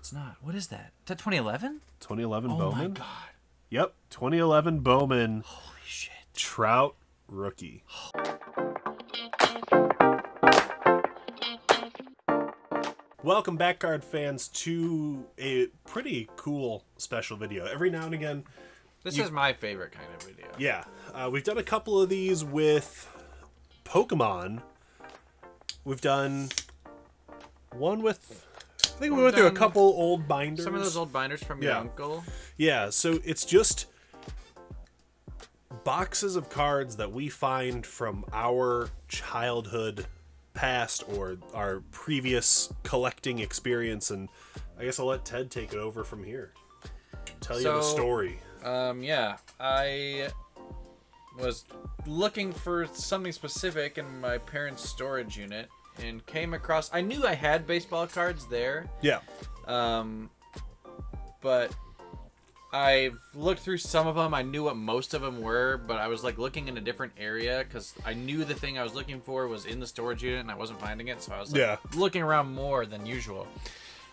it's not. What is that? Is that 2011? 2011 Oh Bowman. Oh my god. Yep, 2011 Bowman Holy shit. Trout rookie. Welcome back, card fans, to a pretty cool special video. Every now and again, This You- is my favorite kind of video. yeah, uh, we've done a couple of these with Pokemon. We've done one with. I think we went through a couple old binders. Some of those old binders from your Yeah. uncle. Yeah, so it's just boxes of cards that we find from our childhood past or our previous collecting experience and I guess I'll let Ted take it over from here. Tell you the So- story. Um, yeah, I was looking for something specific in my parents' storage unit and came across. I knew I had baseball cards there, Yeah. um, but I've looked through some of them. I knew what most of them were, but I was like looking in a different area because I knew the thing I was looking for was in the storage unit and I wasn't finding it. So I was like, Yeah. looking around more than usual.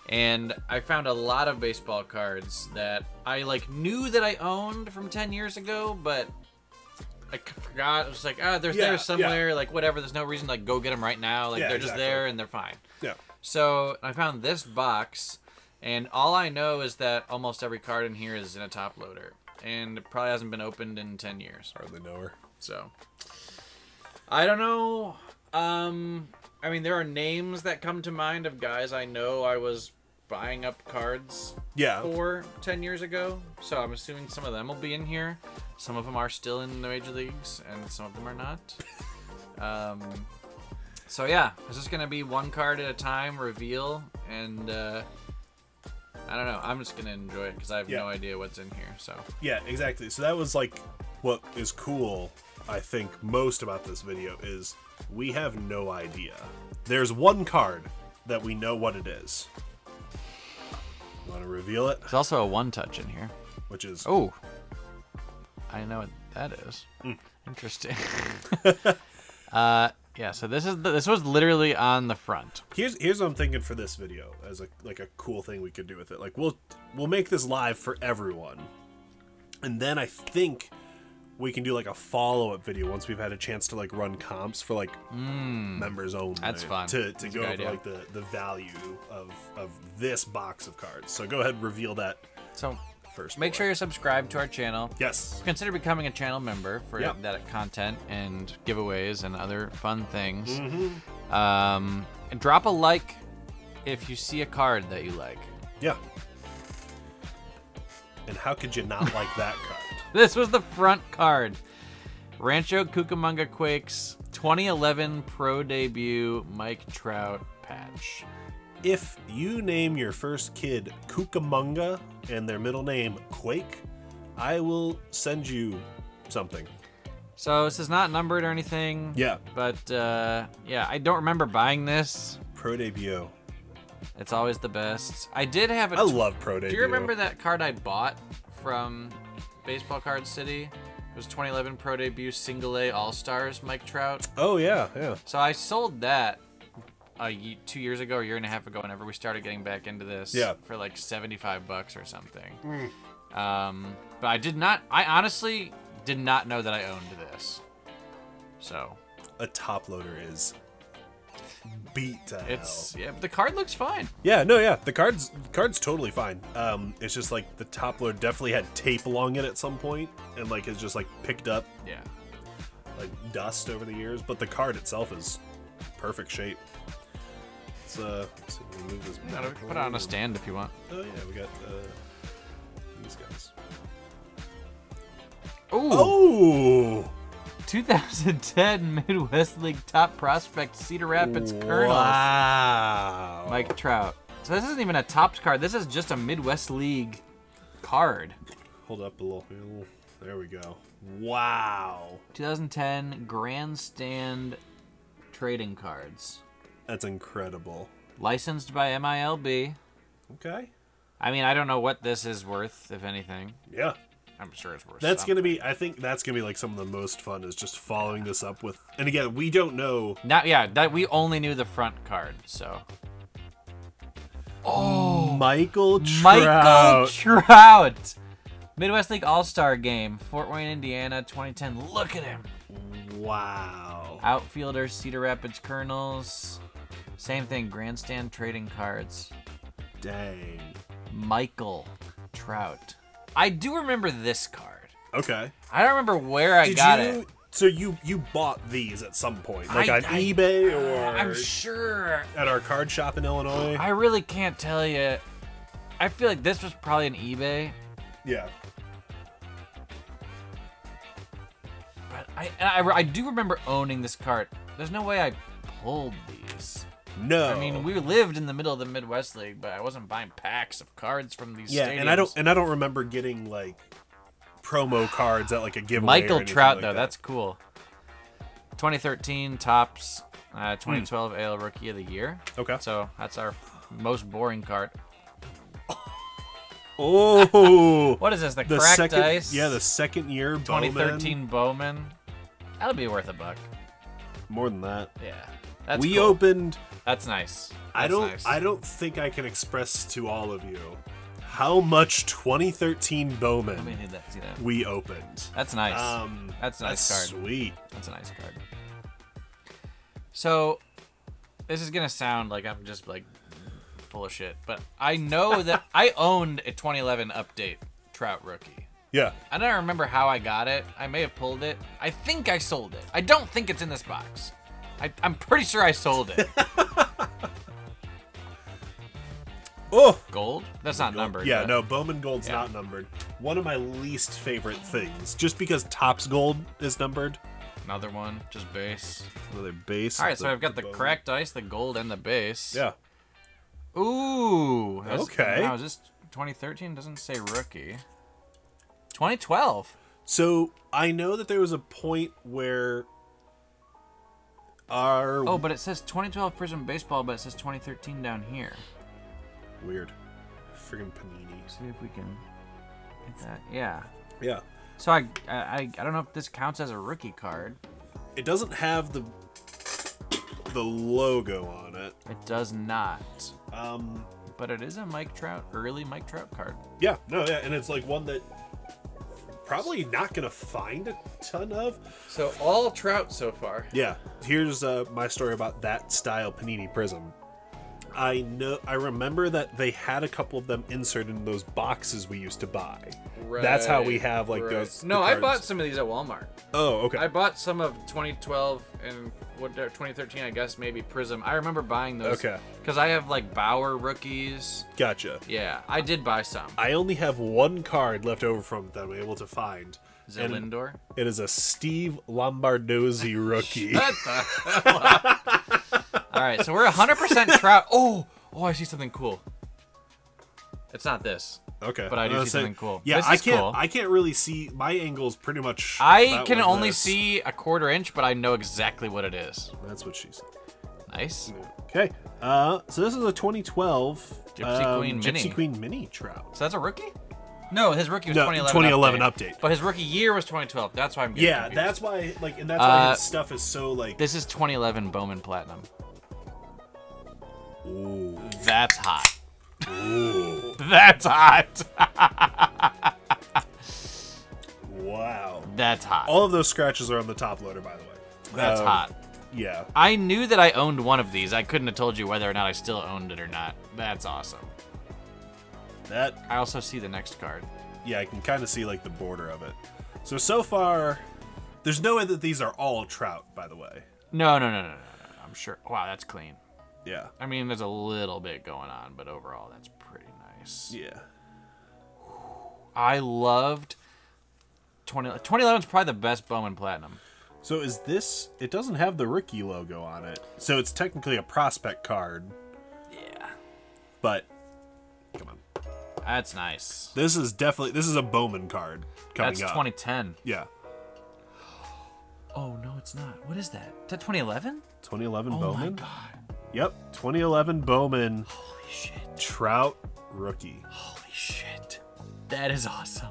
And I found a lot of baseball cards that I like knew that I owned from 10 years ago, but I forgot. I was like, ah, they're Yeah, there yeah. somewhere. Like, whatever. There's no reason to like go get them right now. Like, Yeah, they're just exactly. there and they're fine. Yeah. So I found this box, and all I know is that almost every card in here is in a top loader, and it probably hasn't been opened in ten years. Hardly know her. So I don't know. Um, I mean, there are names that come to mind of guys I know I was buying up cards Yeah. for ten years ago. So I'm assuming some of them will be in here. Some of them are still in the major leagues, and some of them are not. Um, so yeah, it's just gonna be one card at a time reveal, and uh, I don't know. I'm just gonna enjoy it because I have Yeah. no idea what's in here. So Yeah, exactly. So that was like what is cool, I think, most about this video is we have no idea. There's one card that we know what it is. You want to reveal it? there's also a one touch in here. Which is Oh, I know what that is. Hmm. Interesting. uh, yeah. So this is the, this was literally on the front. here's here's what I'm thinking for this video as a like a cool thing we could do with it. Like we'll we'll make this live for everyone, and then I think we can do like a follow up video once we've had a chance to like run comps for like members only. Mm. That's fun. to to That's go over idea. like the the value of of this box of cards. So go ahead and reveal that So first. make sure you're subscribed to our channel. Yes. Consider becoming a channel member for Yeah. that content and giveaways and other fun things. Mm-hmm. Um, and drop a like if you see a card that you like. Yeah. And how could you not like that card? This was the front card. Rancho Cucamonga Quakes 2011 Pro Debut Mike Trout patch. If you name your first kid Cucamonga and their middle name Quake, I will send you something. So this is not numbered or anything. Yeah. But uh, yeah, I don't remember buying this. Pro debut. It's always the best. I did have a I love Pro debut. Do you remember that card I bought from Baseball Card City? It was 2011 Pro Debut Single A All Stars Mike Trout. Oh yeah, yeah. So I sold that uh, two years ago, a year and a half ago, whenever we started getting back into this. Yeah. For like 75 bucks or something. Um, but I did not. I honestly did not know that I owned this. So A top loader is beat to hell. it's yeah. The card looks fine. Yeah, no, yeah. The cards the card's totally fine. Um it's just like the top loader definitely had tape along it at some point and like has just like picked up Yeah. like dust over the years, but the card itself is perfect shape. Let's uh let's see, we move this. Put it on a stand if you want. Oh yeah, we got uh these guys. Ooh. Oh 2010 Midwest League top prospect Cedar Rapids Kernels. Wow. Mike Trout. So this isn't even a Topps card. This is just a Midwest League card. hold up a little- There we go. Wow. 2010 Grandstand trading cards. That's incredible. Licensed by MILB. Okay. I mean, I don't know what this is worth, if anything. Yeah. I'm sure it's worth. That's something. gonna be. I think that's gonna be like some of the most fun is just following this up with. And again, we don't know. Not yeah. That we only knew the front card. So. Oh. Michael Trout. Michael Trout. Midwest League All Star Game, Fort Wayne, Indiana, 2010. Look at him. wow. Outfielder, Cedar Rapids Kernels. Same thing, Grandstand Trading Cards. Dang. Michael Trout. I do remember this card. Okay. I don't remember where I Did got you? it. So you you bought these at some point, like I- on I- eBay or I'm sure. at our card shop in Illinois? I really can't tell you. I feel like this was probably an eBay, yeah. but I, I I do remember owning this card. There's no way I pulled these. No. I mean, we lived in the middle of the Midwest League, but I wasn't buying packs of cards from these. yeah, and I don't and I don't remember getting like promo cards at like a giveaway. Michael Trout like though, that. that's cool. 2013 Topps, uh, 2012 AL Rookie of the Year. okay. So that's our most boring card. Oh, What is this? The, the cracked second, ice. yeah, the second year Bowman. 2013 Bowman. That'll be worth a buck. More than that. Yeah, that's we cool. opened. That's nice. I don't. Nice. I don't think I can express to all of you how much 2013 Bowman. That? we opened. That's nice. Um, That's a nice that's card. Sweet. That's a nice card. So, this is gonna sound like I'm just like full of shit, but I know that I owned a 2011 update Trout rookie. Yeah. I don't remember how I got it. I may have pulled it. I think I sold it. I don't think it's in this box. I, I'm pretty sure I sold it. Oh. Gold? That's not numbered. Yeah, but- no, Bowman Gold's Yeah. not numbered. One of my least favorite things, just because Topps Gold is numbered. Another one, just base. Another base. All right, so I've got the Bowman. cracked ice, the gold, and the base. Yeah. Ooh. Okay. Now, is this 2013? Doesn't say rookie. 2012. So I know that there was a point where our Oh, but it says 2012 Prizm Baseball, but it says 2013 down here. weird, friggin' Panini. See if we can get that. Yeah. Yeah. So I, I I don't know if this counts as a rookie card. It doesn't have the the logo on it. It does not. Um. But it is a Mike Trout, early Mike Trout card. Yeah. No. Yeah. And it's like one that probably not gonna find a ton of. So all Trout so far. Yeah. Here's uh, my story about that style Panini Prizm. I know. I remember that they had a couple of them inserted in those boxes we used to buy. Right, That's how we have like those. No, I bought some of these at Walmart. Oh, okay. I bought some of 2012 and what uh, 2013, I guess maybe Prizm. I remember buying those. Okay. Because I have like Bauer rookies. Gotcha. Yeah, I did buy some. I only have one card left over from that I'm able to find. Is it Lindor? It is a Steve Lombardozzi rookie. What the hell? All right, so we're 100% Trout. Oh, oh, I see something cool. It's not this. okay, But I do gonna see something cool. Yeah, This I is can't. cool. I can't really see. My angle's pretty much. I can only this. see a quarter inch, but I know exactly what it is. That's what she said. Nice. Okay. Uh, so this is a 2012 Gypsy um, Queen Gypsy Mini. Queen Mini Trout. So that's a rookie? No, his rookie was No, 2011. 2011 update. But his rookie year was 2012. That's why I'm getting Yeah, confused. that's why. Like, and that's why Uh, his stuff is so like. This is 2011 Bowman Platinum. Ooh. That's hot. Ooh. That's hot. wow. That's hot. All of those scratches are on the top loader, by the way. That's Um, hot. Yeah. I knew that I owned one of these. I couldn't have told you whether or not I still owned it or not. That's awesome. That I also see the next card. yeah, I can kind of see like the border of it. So so far, there's no way that these are all trout. By the way, No, no, no, no, no, no. no. I'm sure. Wow, that's clean. Yeah, I mean, there's a little bit going on, but overall, that's pretty nice. yeah. I loved 20, 2011 is probably the best Bowman Platinum. So is this? It doesn't have the rookie logo on it, so it's technically a prospect card. Yeah. But come on, That's nice. this is definitely this is a Bowman card coming That's up. 2010. Yeah, Oh, no, it's not. What is that? Is that 2011? 2011 Oh, Bowman. Oh my God. Yep, 2011 Bowman Holy shit. Trout rookie. Holy shit. That is awesome.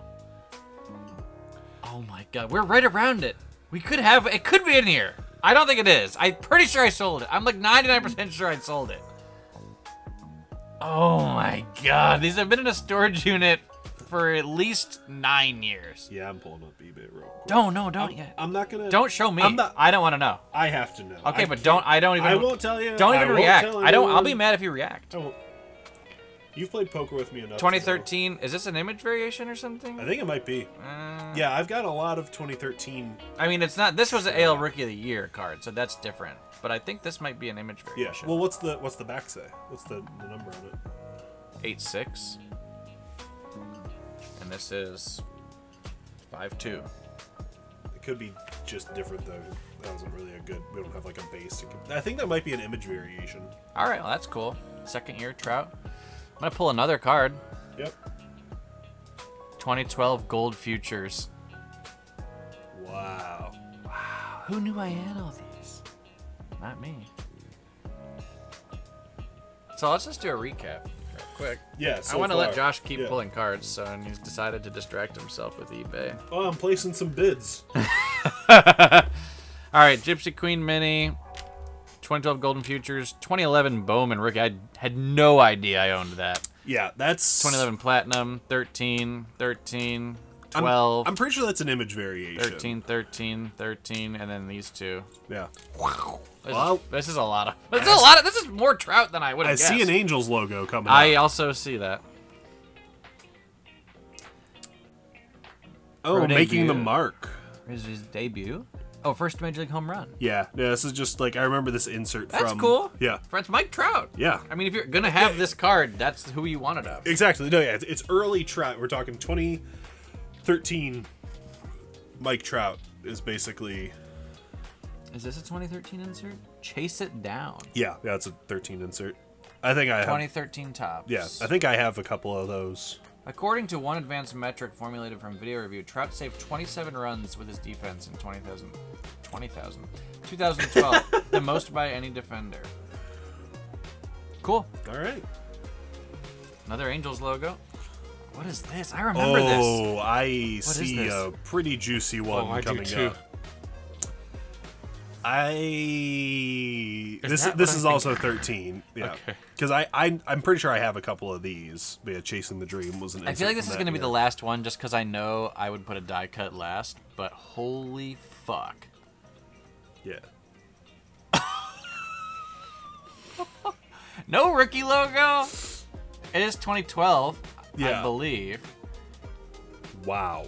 Oh my god. We're right around it. We could have it could be in here. I don't think it is. I'm pretty sure I sold it. I'm like 99% sure I sold it. Oh my god, these have been in a storage unit for at least nine years. Yeah, I'm pulling up eBay real quick. Don't, no, don't I'm, yet. I'm not gonna. Don't show me. I'm not- I don't want to know. I have to know. Okay, I but don't. I don't even. I won't tell you. Don't even won't react. I don't. I'll be mad if you react. I won't. You've played poker with me enough. 2013. Is this an image variation or something? I think it might be. Uh, Yeah, I've got a lot of 2013. I mean, it's not. This was an AL Rookie of the Year card, so that's different. But I think this might be an image variation. Yeah. Well, what's the what's the back say? What's the, the number on it? eight six, and this is five two. It could be just different though. That wasn't really a good. We don't have like a base. I think that might be an image variation. All right, well that's cool. Second year Trout. I'm gonna pull another card. Yep. 2012 Gold Futures. Wow. Wow. Who knew I had all these? Not me. So let's just do a recap quick. Yeah. I want to let. Josh keep Yeah. pulling cards, so and he's decided to distract himself with eBay. Oh, I'm placing some bids. All right, Gypsy Queen Mini, 2012 Golden Futures, 2011 Bowman Rookie. I had no idea I owned that. Yeah, that's 2011 Platinum, 13, 13, I'm- 12, I'm, pretty sure that's an image variation. 13, 13, 13, and then these two. Yeah. This, Well, is, this is a lot of. This is a lot of. This is more trout than I would I have see an Angels logo coming. I up. also see that. oh, Pro making the debut. mark. Is his debut? Oh, first major league home run. Yeah. Yeah. This is just like I remember this insert That's from. cool. Yeah. Friends, Mike Trout. Yeah. I mean, if you're gonna have this card, that's who you want it of. Exactly. No, yeah, it's, it's early Trout. We're talking 2013. Mike Trout is basically Is this a 2013 insert? Chase it down. yeah, yeah. It's a 13 insert. I think I have. 2013 Topps. Yeah, I think I have a couple of those. According to one advanced metric formulated from Video Review, Trout saved 27 runs with his defense in 20,000, 20,000, 2012, the most by any defender. Cool. All right. Another Angels logo. What is this? I remember this. oh, I is see a pretty juicy oh, one Oh, I do coming too. up. I this this what I is think? also 13. Yeah. Okay. Because I, I I'm pretty sure I have a couple of these. But yeah, Chasing the Dream was an. I feel like this is going to be the last one just because I know I would put a die cut last, but holy fuck. Yeah. No rookie logo? It is 2012, I Yeah. believe. Wow.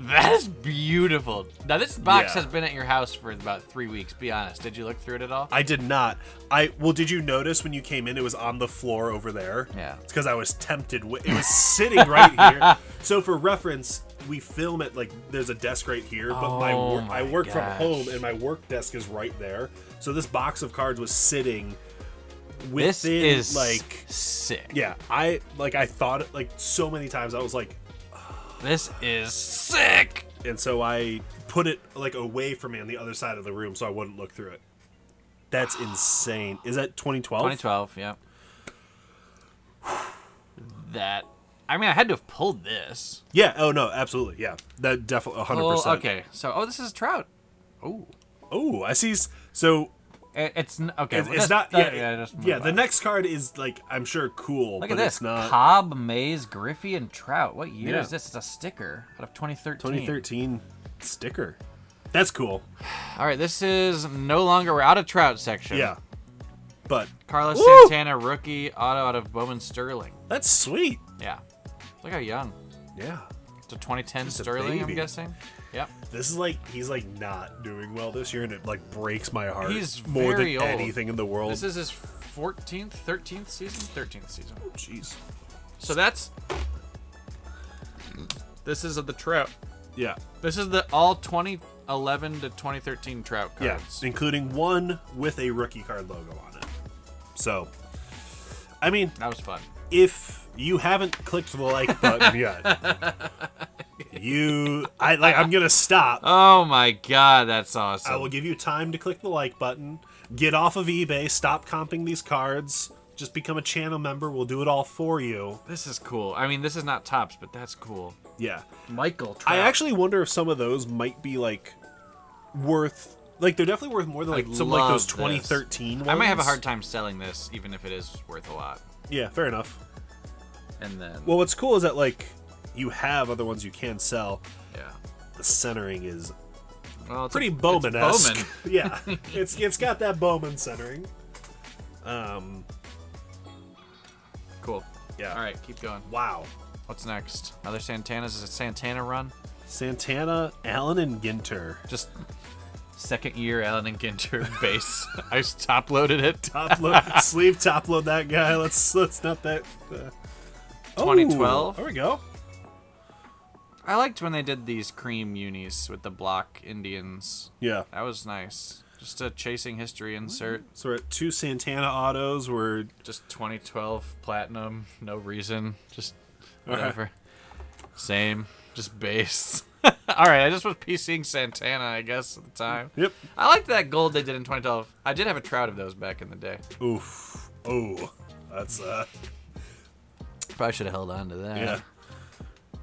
That is beautiful. Now, this box Yeah. has been at your house for about three weeks, be honest. Did you look through it at all? I did not. I well, did you notice when you came in? It was on the floor over there. Yeah. It's because I was tempted. It was sitting right here. So for reference, we film it like there's a desk right here, but my, Oh work, I my work from home and my work desk is right there. So this box of cards was sitting within This is like sick. yeah. I like I thought it like so many times. I was like, This is sick. and so I put it like away from me on the other side of the room so I wouldn't look through it. That's insane. Is that 2012? 2012, yeah. That. I mean, I had to have pulled this. Yeah. Oh no, absolutely. Yeah. That definitely 100%. Oh, okay. So, oh, this is a Trout. Oh. Oh, I see. So It, it's okay. it's, it's not. Yeah. that- Yeah. move the next card is like I'm sure cool, Look but at this. it's not. Cobb, Mays, Griffey, and Trout. What year Yeah. is this? It's a sticker out of 2013. 2013 sticker. That's cool. All right, this is no longer. We're out of Trout section. Yeah. But Carlos Woo! Santana, rookie auto out of Bowman Sterling. that's sweet. Yeah. Look how young. Yeah. It's a 2010 Just Sterling, I'm guessing. Yep. This is like he's like not doing well this year, and it like breaks my heart. He's more than old. anything in the world. This is his 14th, 13th season, 13th season. Oh, jeez. So that's. This is of the Trout. Yeah. This is the all 2011 to 2013 Trout Yeah. cards. Including one with a rookie card logo on it. So, I mean, That was fun. if you haven't clicked the like button yet, you, I like, I'm gonna stop. Oh my god, that's awesome. I will give you time to click the like button. Get off of eBay. Stop comping these cards. Just become a channel member. We'll do it all for you. This is cool. I mean, this is not Topps, but that's cool. Yeah. Michael. I actually wonder if some of those might be like worth. Like they're definitely worth more than I like some like those love this. 2013 ones. I might have a hard time selling this, even if it is worth a lot. Yeah, fair enough. And then Well, what's cool is that like you have other ones you can sell. yeah. The centering is Well, pretty a, Bowman. Bowman. yeah, it's it's got that Bowman centering. Um, Cool. yeah. All right, keep going. Wow. What's next? Another Santana's is it Santana run? Santana, Allen, and Ginter. Just second year Allen and Ginter base. I just top loaded it. Top load, sleeve top load that guy. Let's let's not that. Uh... Oh, 2012? there we go. I liked when they did these cream unis with the block Indians. Yeah. That was nice. Just a chasing history insert. So we're at two Santana autos. We're Just 2012 platinum. No reason. Just whatever. Same. Just base. All right, I just was PCing Santana, I guess, at the time. yep. I liked that gold they did in 2012. I did have a trout of those back in the day. Oof. Oh, that's uh. Probably should have held on to that. Yeah.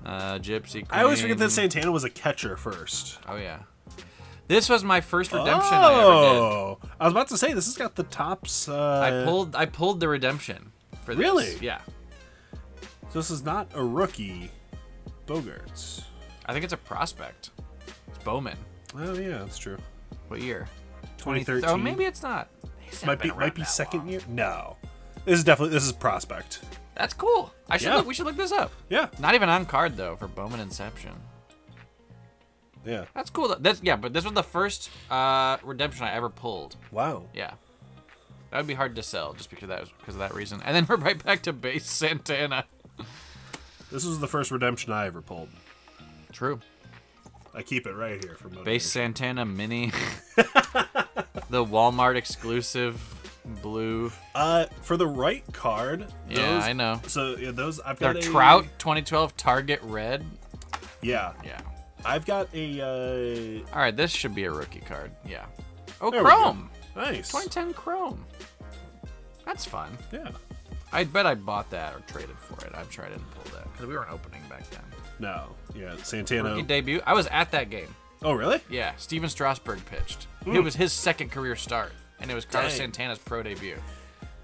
Uh, Gypsy. I always forget that Santana was a catcher first. Oh yeah. This was my first redemption I ever did. Oh, I was about to say this has got the tops. Uh, I pulled I pulled the redemption for this. Really? Yeah. So this is not a rookie, Bogaerts. I think it's a prospect. It's Bowman. Oh yeah, that's true. What year? 2013. Oh, maybe it's not. Might be might be second long. year. No, this is definitely this is prospect. That's cool. I should Yeah. look, we should look this up. Yeah, Not even on card though for Bowman Inception. yeah. That's cool. That's yeah, but this was the first uh, redemption I ever pulled. Wow. Yeah. That would be hard to sell just because that was because of that reason. And then we're right back to base Santana. This was the first redemption I ever pulled. True. I keep it right here for motivation. Base Santana Mini. the Walmart exclusive blue. Uh, for the right card. Yeah, those- I know. So yeah, those I've a, Trout 2012 Target Red. Yeah, Yeah. I've got a uh, All right, this should be a rookie card. Yeah. Oh. Chrome. nice. 2010 Chrome. That's fun. Yeah. I bet I bought that or traded for it. I'm sure I didn't pull that because we weren't opening back then. No. Yeah. Santana. Rookie debut. I was at that game. Oh really? Yeah, Stephen Strasburg pitched. It was his second career start, and it was Carlos Dang. Santana's pro debut,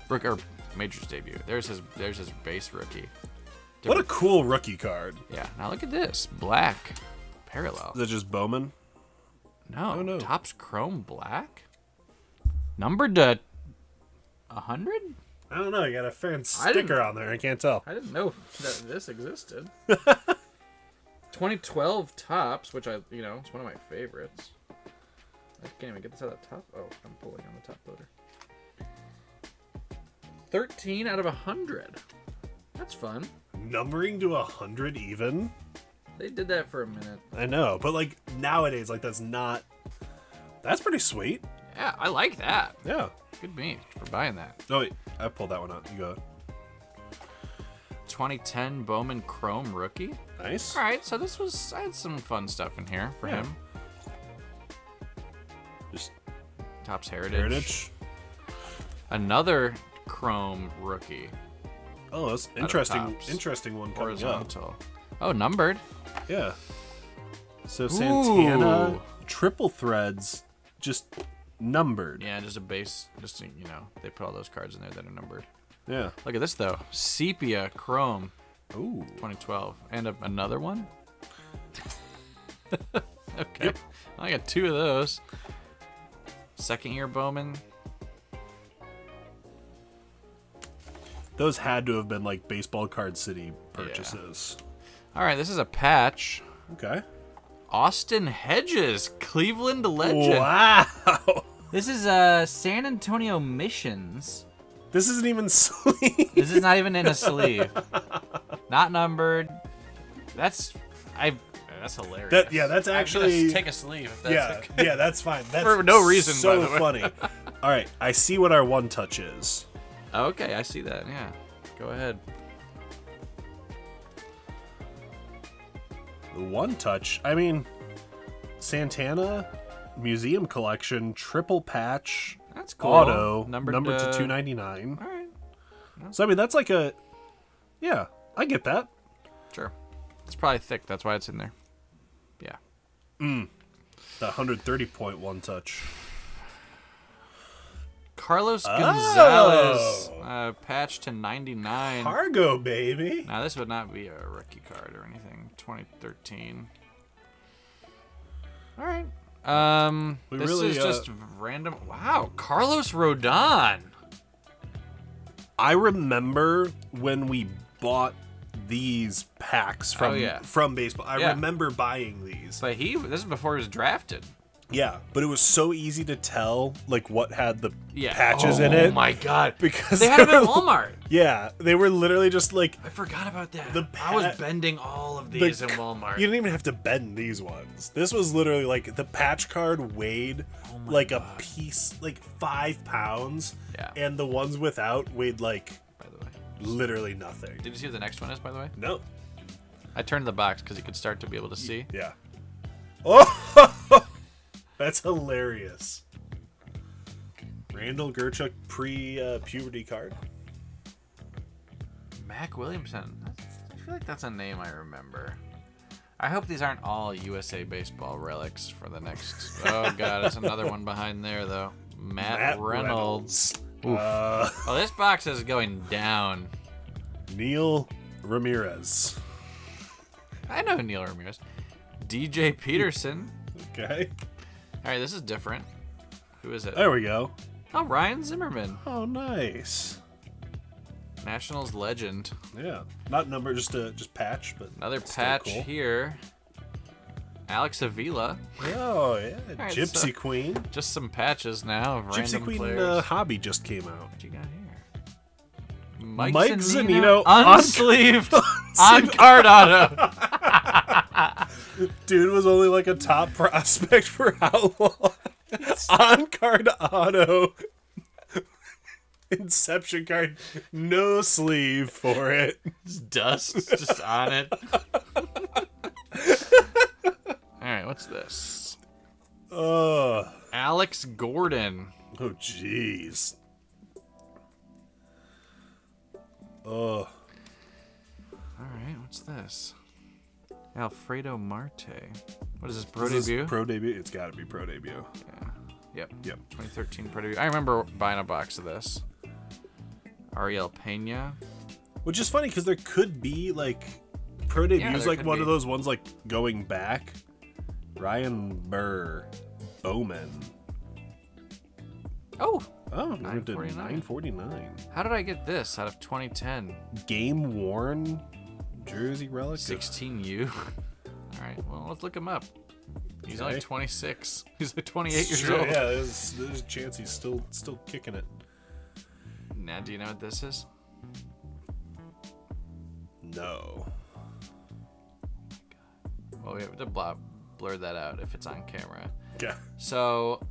Brook or Majors debut. There's his there's his base rookie. What a cool rookie card. Yeah, now look at this black parallel. Is that just Bowman? No, Oh, no. Topps Chrome black, numbered to hundred. I don't know. You got a fan sticker on there. I can't tell. I didn't know that this existed. 2012 Topps, which I you know it's one of my favorites. I can't even get this out of the top. Oh, I'm pulling on the top loader. 13 out of 100. That's fun. Numbering to a hundred even. They did that for a minute. I know, but like nowadays, like that's not. That's pretty sweet. Yeah, I like that. Yeah. Good me for buying that. Oh wait, I pulled that one out. You go. 2010 Bowman Chrome rookie. Nice. All right, so this was I had some fun stuff in here for Yeah. him. Topps Heritage. heritage. Another Chrome rookie. Oh, that's interesting. Interesting one coming up. Horizontal. Oh, numbered. Yeah. So Santana Ooh. triple threads, just numbered. Yeah, just a base. Just you know, they put all those cards in there that are numbered. Yeah. Look at this though, Sepia Chrome, Ooh. 2012, and a, another one. okay, I got two of those. Second year Bowman. Those had to have been like baseball card city purchases. All right, this is a patch. Okay. Austin Hedges, Cleveland legend. Wow. This is uh San Antonio Missions. This isn't even sleeve. This is not even in a sleeve. Not numbered. That's I. That's hilarious. That- yeah, that's I'm actually- take a sleeve. If that's yeah, okay. yeah, that's fine. That's For no reason, So by the way. funny. All right, I see what our one touch is. Okay, I see that. Yeah. Go ahead. The one touch. I mean, Santana Museum Collection triple patch That's cool. auto Numbered, numbered uh, to two ninety nine. All right. So I mean, that's like a yeah. I get that. Sure. It's probably thick. That's why it's in there. Yeah. The hundred thirty point one touch. Carlos Oh. Gonzalez, uh, patch to 99. Cargo, baby. Now this would not be a rookie card or anything. 2013. All right. Um, We this really, is uh, just random. Wow, Carlos Rodon. I remember when we bought these packs from Oh, yeah. from baseball. I Yeah. remember buying these. But he, this is before he was drafted. Yeah, but it was so easy to tell like what had the Yeah. patches oh, in it. Oh my god. Because they had them at Walmart. Yeah, they were literally just like I forgot about that. The I was bending all of the these in Walmart. You didn't even have to bend these ones. This was literally like the patch card weighed Oh like God. a piece, like five pounds, Yeah. and the ones without weighed like the literally nothing. did you see what the next one is? By the way, No. I turned the box because you could start to be able to see. Yeah. Oh, that's hilarious. Randal Grichuk pre uh, puberty card. Mac Williamson. That's- I feel like that's a name I remember. I hope these aren't all USA baseball relics for the next. Oh god, it's another one behind there though. Matt, Matt Reynolds. Oof. Uh, Oh, this box is going down. Neil Ramirez. I know Neil Ramirez. DJ Peterson. Okay. All right, this is different. Who is it? There we go. Oh, Ryan Zimmerman, Oh, nice. Nationals legend. Yeah. Not number, just a just patch, but Another patch cool. here. Alex Avila. Oh yeah, right, Gypsy so- Queen. Just some patches now of Gypsy random Queen players. uh, hobby just came out. What you got here? Mike, Mike Zunino, Zunino on- unsleeved on card auto. Dude was only like a top prospect for how long? On card auto. Inception card, no sleeve for it. Just dust just on it. All right, what's this? Oh, Alex Gordon. oh, jeez. Oh, All right, what's this? Alfredo Marte. What is this pro Is this debut? Pro debut. It's got to be pro debut. yeah. Yep. Yep. 2013 pro debut. I remember buying a box of this. Ariel Pena. Which is funny because there could be like pro debuts, there like one be. of those ones like going back. Ryan Burr, Bowman. Oh, Oh, number to 949. 949. how did I get this out of 2010? Game worn jersey relic. 16U. All right, well, let's look him up. He's only 26. He's like 28 years Sure, old. Yeah, there's, there's a chance he's still still kicking it. Now, do you know what this is? No. Oh, well, we have to blah, blur that out if it's on camera. Yeah. So,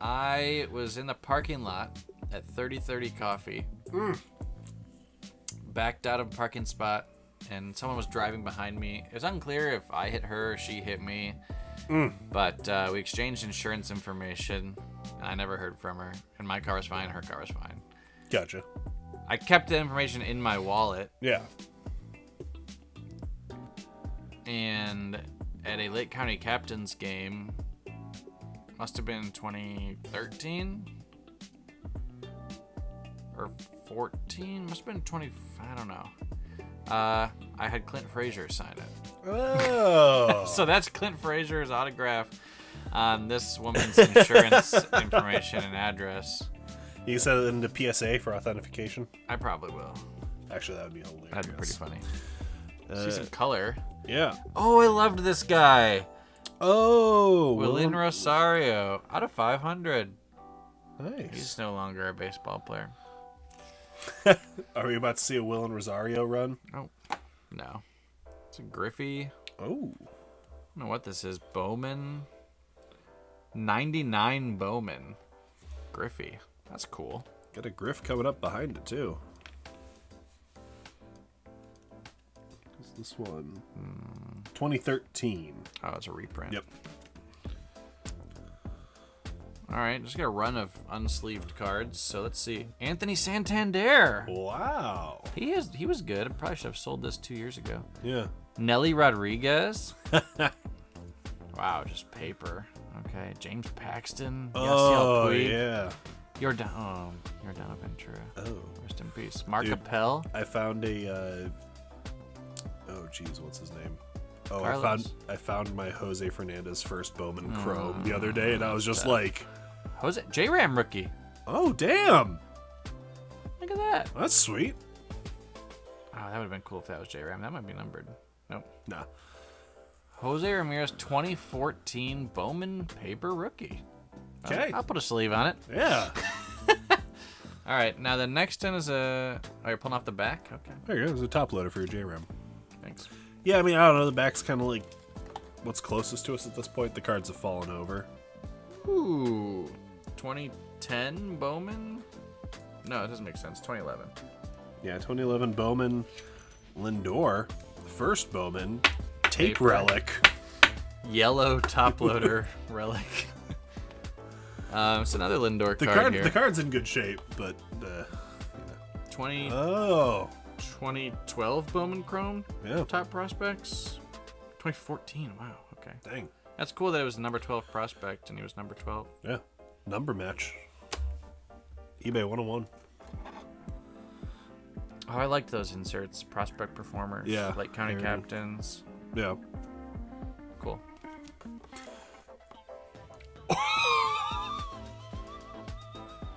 I was in the parking lot at 3030 Coffee, backed out of a parking spot, and someone was driving behind me. It was unclear if I hit her or she hit me, but uh, we exchanged insurance information. And I never heard from her, and my car was fine. Her car was fine. Gotcha. I kept the information in my wallet, Yeah. and at a Lake County Captains game, must have been 2013 or 14, must have been 20. I don't know. Uh, I had Clint Frazier sign it, Oh. so that's Clint Frazier's autograph on this woman's insurance information and address. you can send it into PSA for authentication. I probably will. Actually, that would be hilarious. That'd be pretty funny. Uh, See some color. Yeah. Oh, I loved this guy. Oh. Wilin Rosario out of 500. Nice. He's no longer a baseball player. Are we about to see a Wilin Rosario run? Oh, no. It's a Griffey. Oh. I Oh. don't know what this is. Bowman. 99 Bowman. Griffey. That's cool. Got a Griff coming up behind it too. This one? 2013. Oh, it's a reprint. Yep. All right, just got a run of unsleeved cards. So let's see. Anthony Santander. Wow. He is. He was good. I probably should have sold this two years ago. Yeah. Nellie Rodriguez. wow, just paper. Okay, James Paxton. Oh Puig. yeah. You're down. Oh, you're down Ventura. Oh. Rest in peace. Mark Dude. Appel. I found a. Uh, oh, jeez, what's his name? Oh, I found I found my Jose Fernandez first Bowman Chrome the other Mm, day, and I was just like, Jose J Ram rookie. "Oh, damn, Look at that. that's sweet." Oh, that would have been cool if that was J Ram. That might be numbered. Nope. Nah, Jose Ramirez 2014 Bowman paper rookie. Okay. I'll put a sleeve on it. yeah. All right. Now the next one is a. Oh, you're pulling off the back. Okay. There you go. There's a top loader for your JRAM. Thanks. Yeah, I mean, I don't know. The back's kind of like what's closest to us at this point. The cards have fallen over. Ooh. 2010 Bowman. No, it doesn't make sense. 2011. Yeah, 2011 Bowman Lindor, the first Bowman tape Tape relic. Yellow top loader relic. Um, it's another Lindor The card, card, here. the card's in good shape, but uh, 20, oh, 2012 Bowman Chrome yeah, top prospects. 2014. Wow. Okay. dang, That's cool that it was number 12 prospect and he was number 12. yeah, number match. eBay 101. Oh, I liked those inserts. Prospect performers. Yeah, Lake County very good. captains. Yeah. Cool.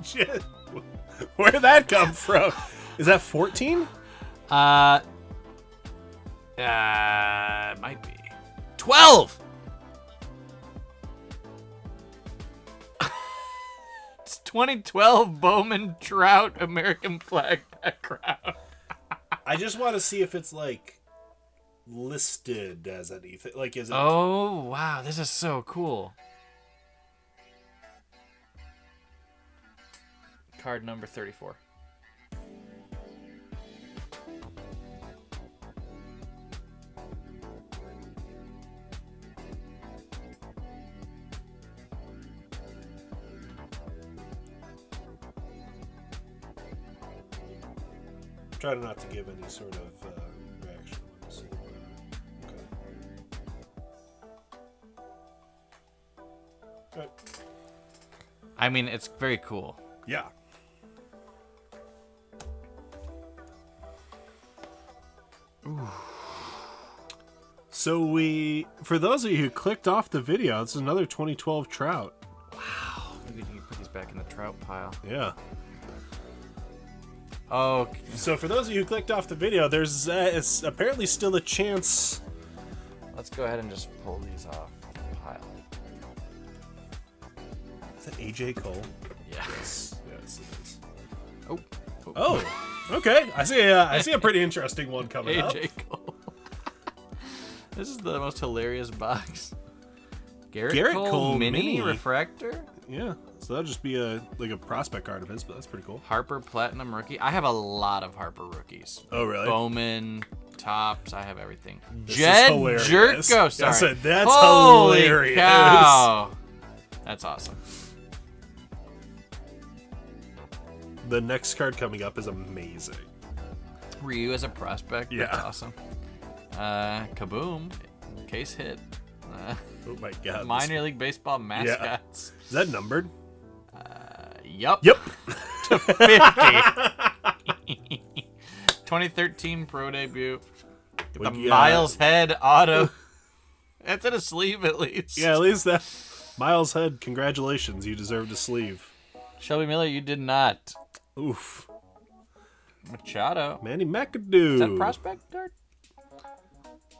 Shit, where did that come from? Is that 14? Uh, uh, might be 12. it's 2012 Bowman Trout American flag background. I just want to see if it's like listed as anything. Like, is it? Oh wow, this is so cool. Card number 34. Try not to give any sort of uh, reaction. Okay. Good. I mean, it's very cool. Yeah. So we, for those of you who clicked off the video, it's another 2012 Trout. Wow. Maybe you can put these back in the trout pile. Yeah. Oh, So for those of you who clicked off the video, there's uh, it's apparently still a chance. let's go ahead and just pull these off the pile. Is that AJ Cole? Yeah. Yes, yes, it is. Oh. Oh, okay. I see. A, I see a pretty interesting one coming up. AJ Cole. this is the most hilarious box. Garrett, Gerrit Cole, Cole mini, mini. refractor. Yeah. So that'll just be a like a prospect card of his, but that's pretty cool. Harper Platinum rookie. I have a lot of Harper rookies. Oh, really? Bowman, Topps. I have everything. This is Jed hilarious. Gyorko. I Sorry. said, that's Holy hilarious. Cow. That's awesome. The next card coming up is amazing. Ryu as a prospect. Yeah. That's awesome. Uh, kaboom. Case hit. Uh, Oh my god. minor league baseball mascots. Is that numbered? Yup. Yep. 50. 2013 pro debut. We The got- Miles Head auto. That's in a sleeve at least. Yeah, at least that. Miles Head, congratulations. You deserved a sleeve. Shelby Miller, you did not. Oof. Machado. Manny Machado. Is that prospect card?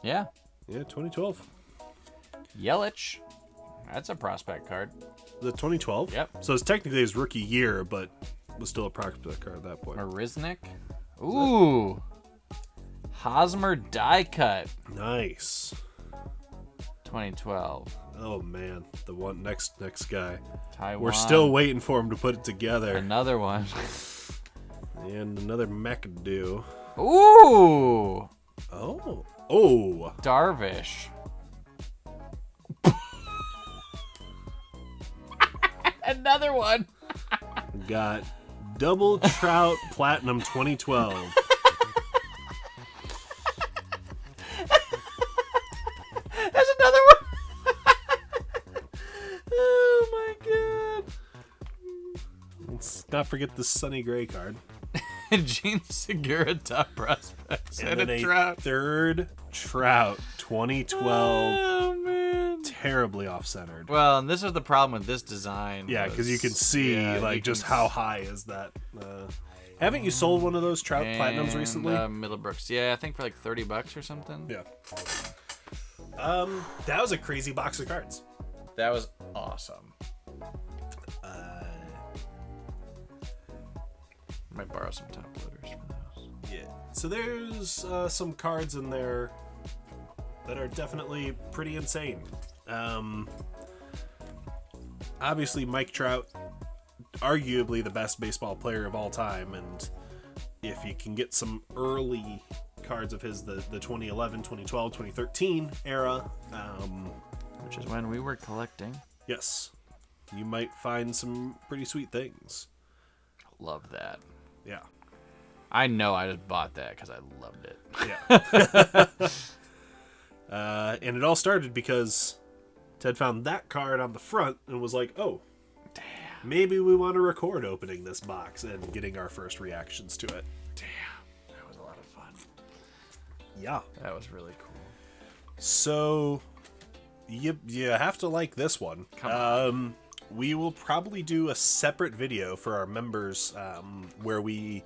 Yeah. Yeah, 2012. Yelich. That's a prospect card. The 2012? Yep. So it's technically his rookie year, but was still a prospect card at that point. Marisnick. Ooh. Hosmer die cut. Nice. 2012. Oh man, the one next next guy. Taijuan. We're still waiting for him to put it together. Another one. And another Machado. Ooh. Oh. Oh. Darvish. Another one. Got double trout platinum 2012. There's another one. oh my god. Let's not forget the Sonny Gray card. Jean Segura top prospects and, And a a trout. third Trout 2012. Oh. Terribly off centered. Well, and this is the problem with this design. Yeah, because you can see yeah, like just how s- high is that. Uh, haven't you sold one of those Trout Platinums recently? Uh, Middlebrooks. Yeah, I think for like thirty bucks or something. yeah. Um, that was a crazy box of cards. That was awesome. Uh, Might borrow some top loaders from those. yeah. So there's uh, some cards in there that are definitely pretty insane. Um, obviously, Mike Trout, arguably the best baseball player of all time, and if you can get some early cards of his, the, the 2011, 2012, 2013 era, um, Which is when we were collecting. yes, you might find some pretty sweet things. Love that. Yeah. I know I just bought that because I loved it. Yeah. uh, and it all started because Ted found that card on the front and was like, oh, Damn. maybe we want to record opening this box and getting our first reactions to it. Damn. That was a lot of fun. Yeah. That was really cool. So you you have to like this one. Come Um, we will probably do a separate video for our members um, where we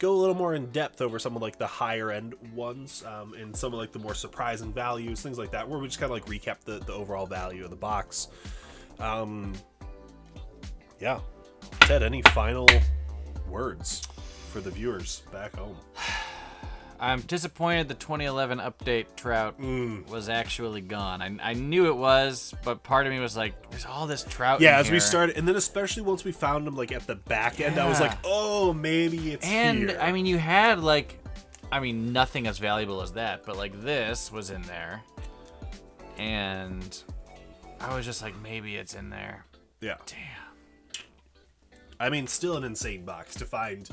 go a little more in depth over some of like the higher end ones um, and some of like the more surprising values, things like that, where we just kind of like recap the, the overall value of the box. Um, yeah. Ted, any final words for the viewers back home? I'm disappointed the 2011 update trout Mm. was actually gone. I, I knew it was, but part of me was like, there's all this trout. Yeah, as we started, and then especially once we found them like at the back end, I was like, oh, maybe it's And here. I mean, you had like, I mean, nothing as valuable as that, but like this was in there, and I was just like, maybe it's in there. yeah, Damn, I mean, still an insane box to find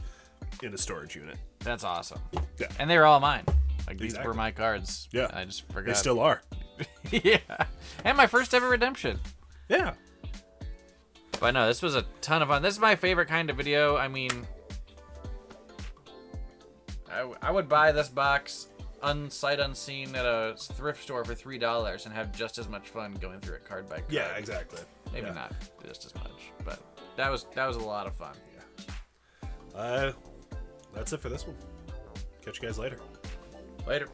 in a storage unit. That's awesome. Yeah. And they were all mine. Like these Exactly. were my cards. Yeah. I just forgot. They still are. yeah. And my first ever redemption. Yeah, But no, this was a ton of fun. This is my favorite kind of video. I mean, I, w- I would buy this box unsight unseen at a thrift store for three dollars and have just as much fun going through it card by card. yeah, exactly. Maybe Yeah. not just as much, but that was that was a lot of fun. Yeah. Uh, that's it for this one. Catch you guys later. Later.